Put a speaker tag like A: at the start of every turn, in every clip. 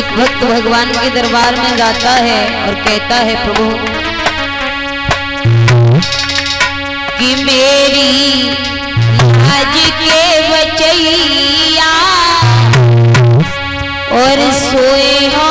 A: एक भक्त भगवान के दरबार में जाता है और कहता है, प्रभु, कि मेरी आज के बचैया और सोए हो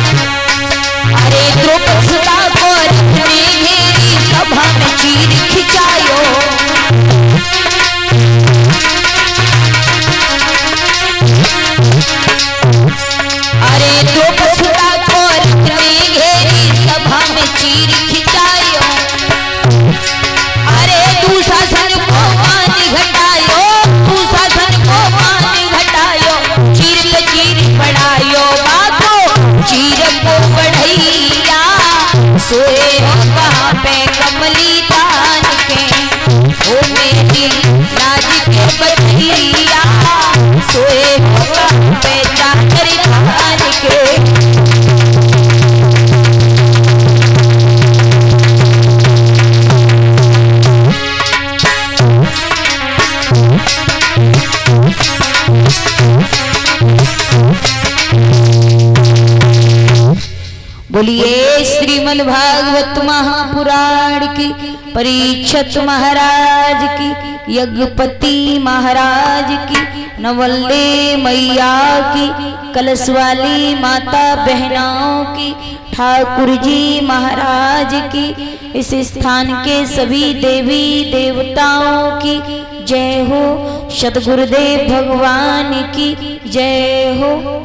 A: सोए। पे कमली बोलिए श्रीमद् भागवत महापुराण की परीक्षत महाराज की यज्ञपति महाराज की नवल्ले मैया की कलश वाली माता बहनाओं की ठाकुर जी महाराज की इस स्थान के सभी देवी देवताओं की जय हो सदगुरुदेव भगवान की जय हो।